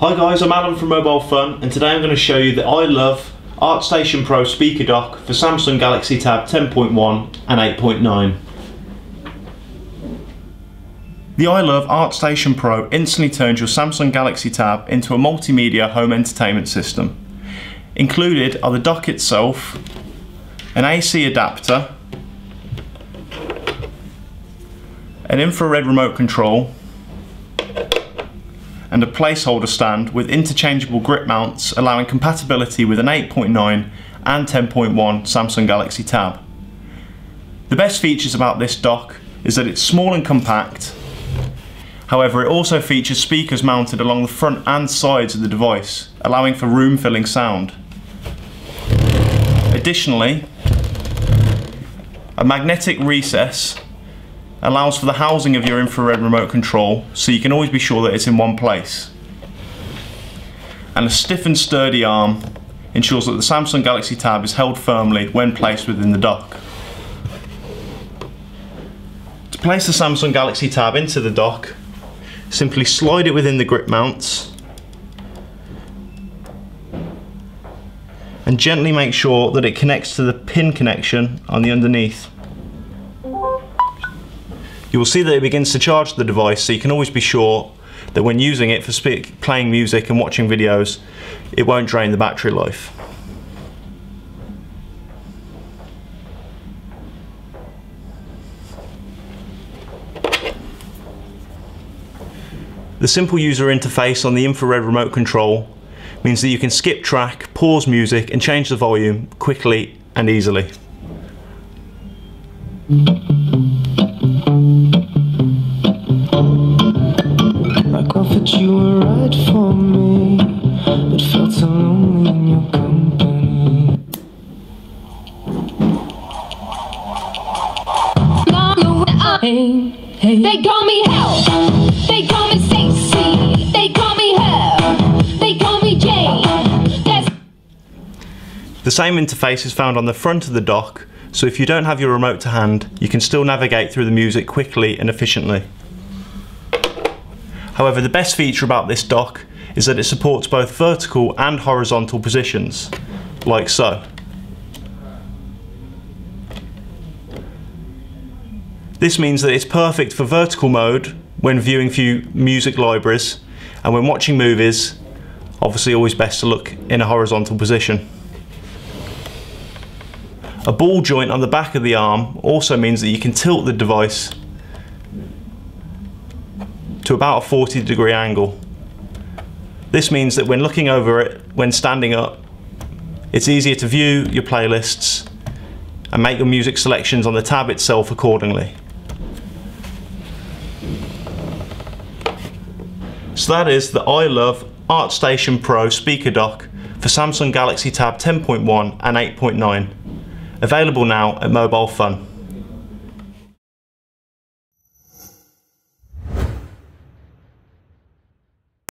Hi guys, I'm Adam from Mobile Fun and today I'm going to show you the iLuv Artisan Pro speaker dock for Samsung Galaxy Tab 10.1 and 8.9. The iLuv Artisan Pro instantly turns your Samsung Galaxy Tab into a multimedia home entertainment system. Included are the dock itself, an AC adapter, an infrared remote control, and a placeholder stand with interchangeable grip mounts allowing compatibility with an 8.9 and 10.1 Samsung Galaxy Tab. The best features about this dock is that it's small and compact, however it also features speakers mounted along the front and sides of the device, allowing for room filling sound. Additionally, a magnetic recess allows for the housing of your infrared remote control so you can always be sure that it's in one place. And a stiff and sturdy arm ensures that the Samsung Galaxy Tab is held firmly when placed within the dock. To place the Samsung Galaxy Tab into the dock, simply slide it within the grip mounts and gently make sure that it connects to the pin connection on the underneath you will see that it begins to charge the device so you can always be sure that when using it for playing music and watching videos it won't drain the battery life. The simple user interface on the infrared remote control means that you can skip track, pause music and change the volume quickly and easily. Felt so lonely in your company They call me hell. They call me Stacy They call me her They call me The same interface is found on the front of the dock so if you don't have your remote to hand, you can still navigate through the music quickly and efficiently. However, the best feature about this dock is that it supports both vertical and horizontal positions, like so. This means that it's perfect for vertical mode when viewing few music libraries and when watching movies, obviously always best to look in a horizontal position. A ball joint on the back of the arm also means that you can tilt the device to about a 40 degree angle. This means that when looking over it, when standing up, it's easier to view your playlists and make your music selections on the tab itself accordingly. So that is the I Love Artisan Pro speaker dock for Samsung Galaxy Tab 10.1 and 8.9. Available now at Mobile Fun.